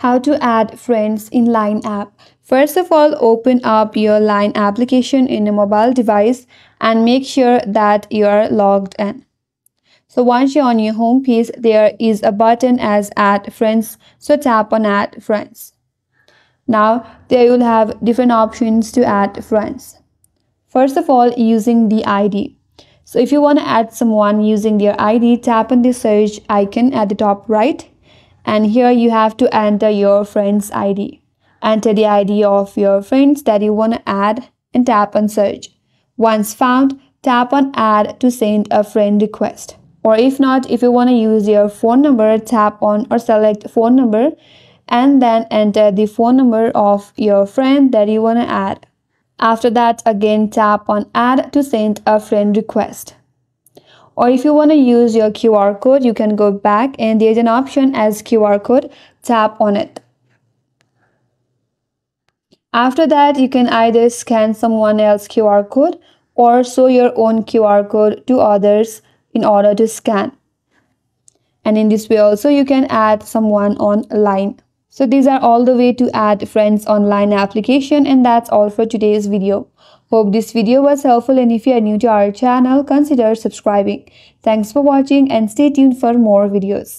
how to add friends in Line app. First of all, open up your Line application in a mobile device and make sure that you are logged in. So once you're on your home page, there is a button as add friends. So tap on add friends. Now there you'll have different options to add friends. First of all, using the ID. So if you want to add someone using their ID, tap on the search icon at the top right and here you have to enter your friend's ID. Enter the ID of your friends that you want to add and tap on search. Once found, tap on add to send a friend request. Or if not, if you want to use your phone number, tap on or select phone number and then enter the phone number of your friend that you want to add. After that, again tap on add to send a friend request or if you want to use your QR code you can go back and there's an option as QR code tap on it. After that you can either scan someone else's QR code or show your own QR code to others in order to scan. And in this way also you can add someone on Line so these are all the way to add friends on Line application and that's all for today's video Hope this video was helpful and if you are new to our channel, consider subscribing. Thanks for watching and stay tuned for more videos.